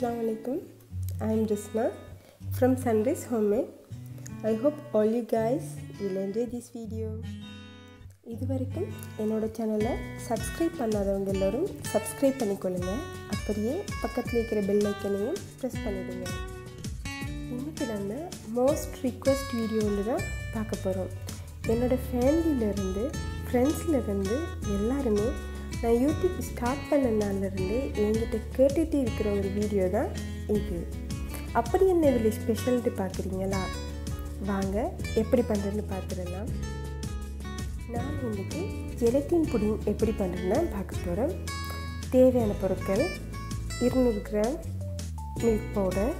alaikum. I am Risma from Sunrise Homemade. I hope all you guys will enjoy this video. இது வரைக்கும் என்னோடய சேனலை subscribe பண்ணாதவங்க எல்லோரும் சப்ஸ்கிரைப் பண்ணிக்கொள்ளுங்க அப்படியே பக்கத்தில் இருக்கிற பெல் ஐக்கனையும் ப்ரெஸ் பண்ணிவிடுங்க இன்றைக்கி நம்ம மோஸ்ட் ரிக்வஸ்ட் வீடியோன்னு தான் பார்க்க போகிறோம் என்னோடய ஃபேமிலியிலேருந்து ஃப்ரெண்ட்ஸ்லேருந்து எல்லாருமே நான் யூடியூப் ஸ்டார்ட் பண்ண நாள்லேருந்தே என்கிட்ட கேட்டுகிட்டு இருக்கிற ஒரு வீடியோ தான் இது. அப்படி என்ன இதில் ஸ்பெஷல்ட்டு பார்க்குறீங்களா? வாங்க எப்படி பண்ணுறதுன்னு பார்த்துடலாம். நான் இன்றைக்கி ஜெலட்டின் புடிங் எப்படி பண்ணுறதுன்னு பார்க்க போகிறேன் தேவையான பொருட்கள் இருநூறு கிராம் மில்க் பவுடர்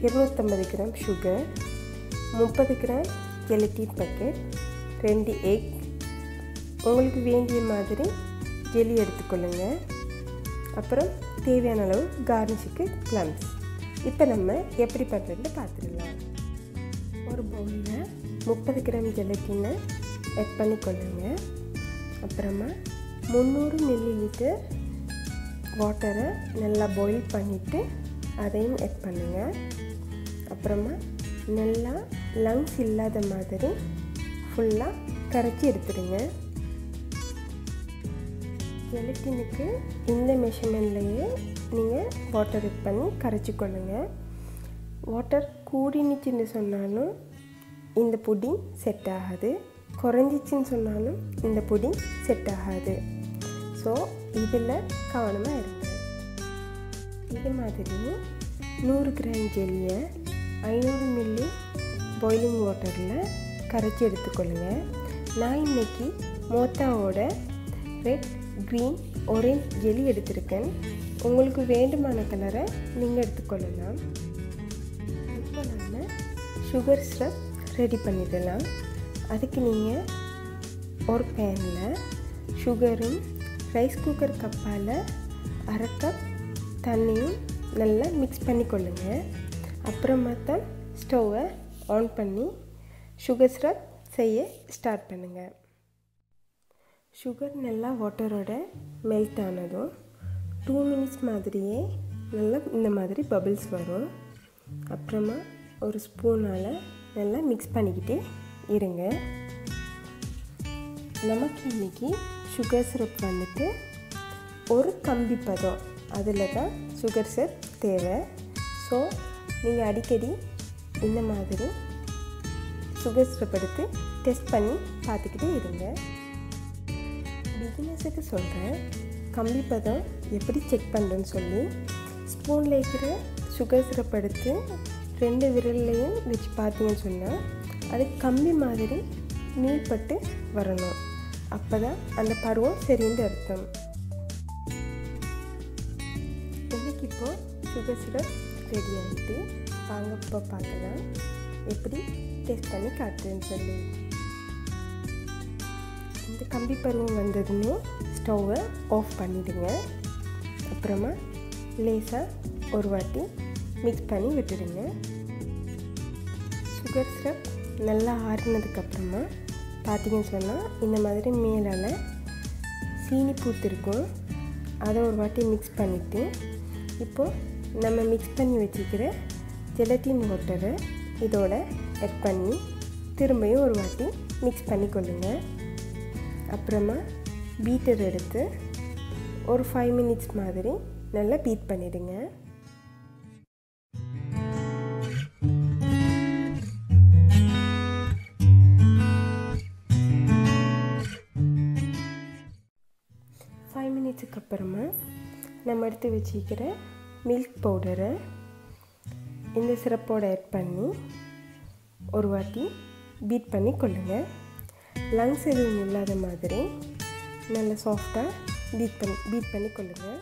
இருநூற்றம்பது கிராம் சுகர் முப்பது கிராம் ஜெலட்டின் பக்கெட் ரெண்டு எக் உங்களுக்கு வேண்டிய மாதிரி ஜெல்லி எடுத்துக்கொள்ளுங்க அப்புறம் தேவையான அளவு கார்னிஷுக்கு ப்ளம்ஸ் இப்போ நம்ம எப்படி பண்ணுறதுன்னு பார்த்துடலாம். ஒரு பவுலில் முப்பது கிராம் ஜெலட்டினை ஆட் பண்ணிக்கொள்ளுங்க அப்புறமா முந்நூறு மில்லி லிட்டர் வாட்டரை நல்லா பாயில் பண்ணிவிட்டு அதையும் ஆட் பண்ணுங்கள் அப்புறமா நல்லா லங்ஸ் இல்லாத மாதிரி ஃபுல்லாக கரைச்சி எடுத்துடுங்க. ஜெலட்டினுக்கு இந்த மெஷர்மெண்ட்லேயே நீங்கள் வாட்டர் ஆட் பண்ணி கரைச்சிக்கொள்ளுங்க வாட்டர் கூடினுச்சுன்னு சொன்னாலும் இந்த புடிங் செட் ஆகாது. குறைஞ்சிச்சின்னு சொன்னாலும் இந்த புடிங் செட் ஆகாது. ஸோ இதில் கவனமாக இருங்க. இது மாதிரி நூறு கிராம் ஜெல்லியை ஐநூறு மில்லி பாய்லிங் வாட்டரில் கரைச்சி எடுத்துக்கொள்ளுங்க. நான் இன்றைக்கி மோத்தாவோட ரெட் க்ரீன் ஒரேஞ்ச் ஜெல்லி எடுத்திருக்கேன். உங்களுக்கு வேண்டுமான கலரை நீங்கள் எடுத்துக்கொள்ளலாம். இப்போ நம்ம சுகர் ஸ்ரப் ரெடி பண்ணிடலாம். அதுக்கு நீங்கள் ஒரு பேனில் சுகரும் ரைஸ் குக்கர் கப்பால் அரை கப் தண்ணியும் நல்லா மிக்ஸ் பண்ணிக்கொள்ளுங்க. அப்புறமா தான் ஸ்டவ்வை ஆன் பண்ணி சுகர் ஸ்ரப் செய்ய ஸ்டார்ட் பண்ணுங்கள் சுகர் நல்லா வாட்டரோட மெல்ட் ஆனதும் டூ மினிட்ஸ் மாதிரியே நல்லா இந்த மாதிரி பபிள்ஸ் வரும். அப்புறமா ஒரு ஸ்பூனால் நல்லா மிக்ஸ் பண்ணிக்கிட்டே இருங்க. நமக்கு இன்றைக்கி சுகர் சிரப் வந்துட்டு ஒரு கம்பி பதம். அதில் தான் சுகர் சிரப் தேவை. ஸோ நீங்கள் அடிக்கடி இந்த மாதிரி சுகர் சிரப் எடுத்து டெஸ்ட் பண்ணி பார்த்துக்கிட்டே இருங்க. ஹாப்பினஸுக்கு சொல்கிறேன் கம்பி பதம் எப்படி செக் பண்ணுறேன்னு சொல்லி ஸ்பூனில் இருக்கிற சுகர் சிரப் எடுத்து ரெண்டு விரல்லையும் வச்சு பார்த்தீங்கன்னு சொன்னால் அது கம்பி மாதிரி நீள்பட்டு வரணும். அப்போ தான் அந்த பருவம் சரின்னு அர்த்தம். இன்றைக்கி இப்போது சுகர் சிரப் ரெடி ஆகிட்டு வாங்க இப்போ பார்க்கலாம். எப்படி டேஸ்ட் பண்ணி காட்டுறேன்னு சொல்லி. இந்த கம்பி பருவம் வந்ததுமே ஸ்டவ்வை ஆஃப் பண்ணிவிடுங்க அப்புறமா லேசாக ஒரு வாட்டி மிக்ஸ் பண்ணி விட்டுடுங்க. சுகர் சிரப் நல்லா ஆறினதுக்கப்புறமா பார்த்தீங்கன்னு சொன்னால் இந்த மாதிரி மேலால் சீனி பூத்திருக்கும் அதை ஒரு வாட்டி மிக்ஸ் பண்ணிவிட்டு இப்போது நம்ம மிக்ஸ் பண்ணி வச்சுக்கிற ஜெலட்டின் வாட்டரை இதோட ஆட் பண்ணி திரும்பியும் ஒரு வாட்டி மிக்ஸ் பண்ணி கொள்ளுங்கள் அப்புறமா பீட்டர் எடுத்து ஒரு ஃபைவ் மினிட்ஸ் மாதிரி நல்லா பீட் பண்ணிவிடுங்க ஃபைவ் மினிட்ஸுக்கு அப்புறமா நம்ம எடுத்து வச்சுக்கிற மில்க் பவுடரை இந்த சிரப்போடு ஆட் பண்ணி ஒரு வாட்டி பீட் பண்ணி கொள்ளுங்கள் லங்ஸ் எதுவும் இல்லாத மாதிரி நல்லா சாஃப்டாக பீட் பண்ணி பீட் பண்ணி கொள்ளுங்கள்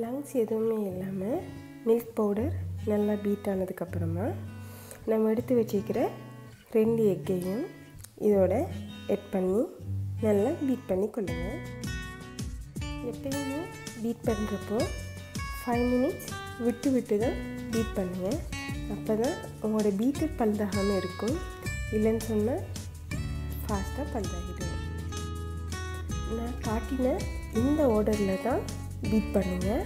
லங்ஸ் எதுவுமே இல்லாமல் மில்க் பவுடர் நல்லா பீட் ஆனதுக்கப்புறமா நம்ம எடுத்து வச்சுக்கிற ரெண்டு எக்கையும் இதோட எட் பண்ணி நல்லா பீட் பண்ணி கொள்ளுங்கள் எப்பயுமே பீட் பண்ணுறப்போ ஃபைவ் மினிட்ஸ் விட்டு விட்டு தான் பீட் பண்ணுங்கள் அப்போ தான் உங்களோட பீட்டு பழுதாகாமல் இருக்கும். இல்லைன்னு சொன்னால் ஃபாஸ்ட்டாக பல்தாகிடும். நான் காட்டின இந்த ஆர்டரில் தான் பீட் பண்ணுங்கள்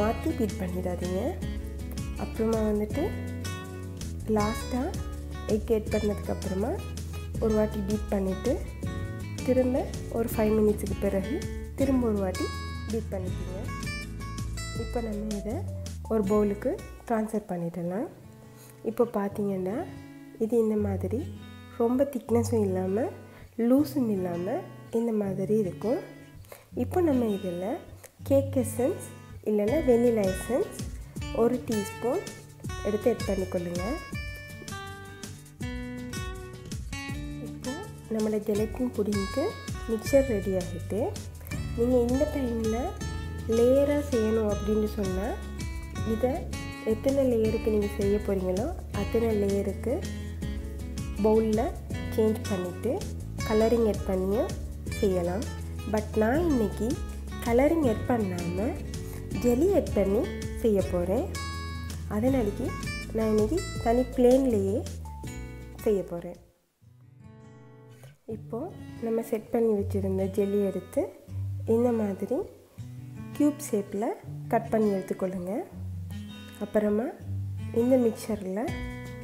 மாற்றி பீட் பண்ணிடாதீங்க. அப்புறமா வந்துட்டு லாஸ்ட்டாக எக் ஆட் பண்ணதுக்கப்புறமா ஒரு வாட்டி பீட் பண்ணிவிட்டு திரும்ப ஒரு ஃபைவ் மினிட்ஸுக்கு பிறகு திரும்ப ஒரு வாட்டி பீட் பண்ணிக்கிங்க. இப்போ நம்ம இதை ஒரு பவுலுக்கு ட்ரான்ஸ்ஃபர் பண்ணிடலாம். இப்போ பார்த்தீங்கன்னா இது இந்த மாதிரி ரொம்ப திக்னஸும் இல்லாமல் லூஸும் இல்லாமல் இந்த மாதிரி இருக்கும். இப்போ நம்ம இதில் கேக் எசன்ஸ் இல்லைன்னா வெனிலா எசன்ஸ் ஒரு டீஸ்பூன் எடுத்து எட் பண்ணிக்கொள்ளுங்கள் இப்போ நம்மளோட ஜெலட்டின் புடிங்க்கு மிக்சர் ரெடி ஆகிட்டு நீங்கள் இந்த டைமில் லேயராக செய்யணும் அப்படின்னு சொன்னால் இதை எத்தனை லேயருக்கு நீங்கள் செய்ய போகிறீங்களோ அத்தனை லேயருக்கு பவுலில் சேஞ்ச் பண்ணிவிட்டு கலரிங் எட் பண்ணியும் செய்யலாம். பட் நான் இன்றைக்கி கலரிங் எட் பண்ணாமல் ஜெலி எட் பண்ணி செய்ய போகிறேன் அதனாடிக்கு நான் இன்றைக்கி தனி பிளேன்லேயே செய்ய போகிறேன் இப்போது நம்ம செட் பண்ணி வச்சுருந்த ஜெல்லி எடுத்து இந்த மாதிரி க்யூப் ஷேப்பில் கட் பண்ணி எடுத்துக்கொள்ளுங்க. அப்புறமா இந்த மிக்சரில்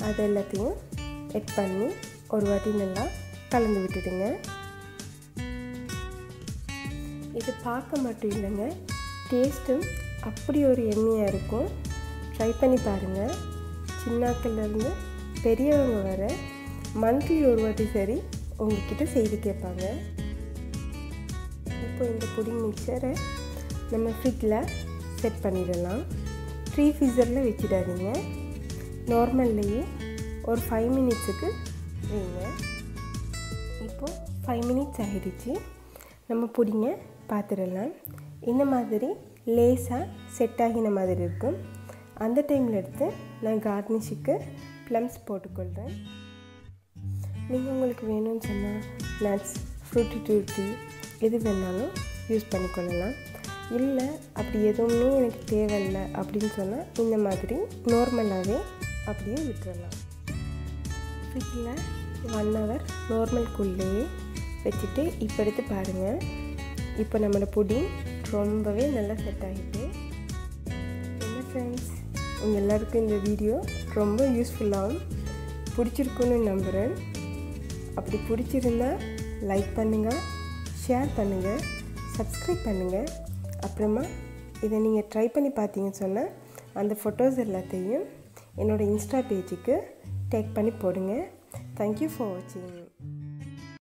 அது எல்லாத்தையும் எட் பண்ணி ஒரு வாட்டி நல்லா கலந்து விட்டுடுங்க. இது பார்க்க மட்டும் இல்லைங்க டேஸ்ட்டும் அப்படி ஒரு எம்மியாக இருக்கும். ட்ரை பண்ணி பாருங்கள் சின்னாக்கள்லேருந்து பெரியவங்க வர மந்த்லி ஒரு வாட்டி சரி உங்ககிட்ட செய்து கேட்பாங்க. இப்போ இந்த புடி மிக்சரை நம்ம ஃப்ரிட்ஜில் செட் பண்ணிடலாம். ஃப்ரீ ஃப்ரீசரில் வச்சிடாதீங்க. நார்மல்லையே ஒரு ஃபைவ் மினிட்ஸுக்கு வைங்க. இப்போது ஃபைவ் மினிட்ஸ் ஆகிடுச்சு நம்ம பிடிங்க பார்த்துடலாம் இந்த மாதிரி லேஸாக செட் ஆகின மாதிரி இருக்கும். அந்த டைமில் எடுத்து நான் கார்னிஷுக்கு ப்ளம்ஸ் போட்டுக்கொள்கிறேன் நீங்கள் உங்களுக்கு வேணும்னு சொன்னால் நட்ஸ் ஃப்ரூட்டி டூட்டி எது வேணாலும் யூஸ் பண்ணிக்கொள்ளலாம். இல்லை அப்படி எதுவுமே எனக்கு தேவையில்லை அப்படின்னு சொன்னால் இந்த மாதிரி நார்மலாகவே அப்படியே விட்டுறலாம். ஃப்ரிட்ஜில் ஒன் ஹவர் நார்மல்குள்ளேயே வச்சுட்டு இப்போ எடுத்து பாருங்கள் இப்போ நம்மளோட புடிங் ரொம்பவே நல்லா செட் ஆகிட்டு என்ன ஃப்ரெண்ட்ஸ் உங்கள் எல்லாருக்கும் இந்த வீடியோ ரொம்ப யூஸ்ஃபுல்லாகவும் பிடிச்சிருக்குன்னு நம்புகிறேன் அப்படி பிடிச்சிருந்தா லைக் பண்ணுங்கள் ஷேர் பண்ணுங்கள் சப்ஸ்கிரைப் பண்ணுங்கள் அப்புறமா இதை நீங்கள் ட்ரை பண்ணி பார்த்தீங்கன்னு சொன்னால் அந்த ஃபோட்டோஸ் எல்லாத்தையும் என்னோடய இன்ஸ்டா பேஜுக்கு டேக் பண்ணி போடுங்க. தேங்க்யூ ஃபார் வாட்சிங்